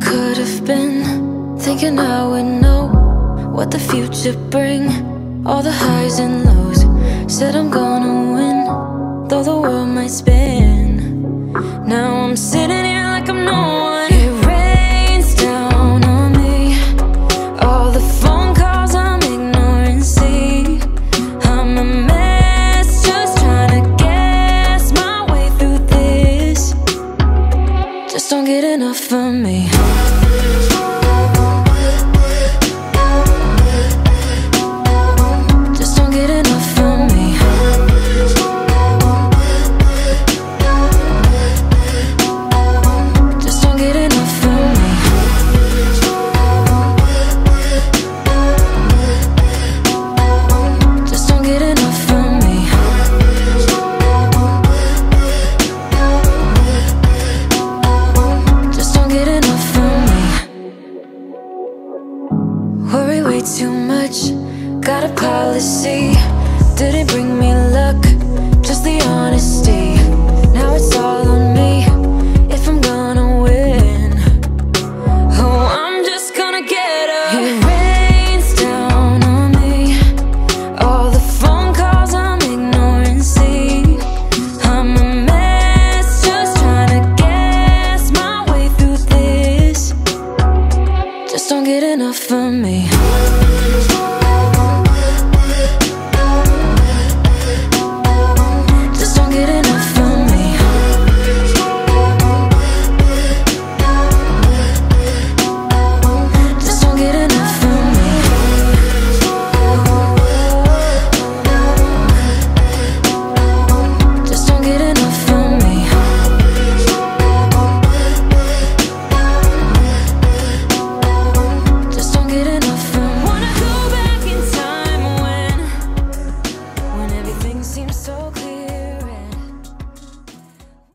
Could have been. Thinking I would know What the future bring. All the highs and lows. Said I'm gonna win Though the world might spin. Now I'm sitting here like I'm no one. It rains down on me. All the phone calls I'm ignoring See, I'm a mess of me way too much. Got a policy. Didn't bring me luck. Just the honesty enough for me. seems so clear.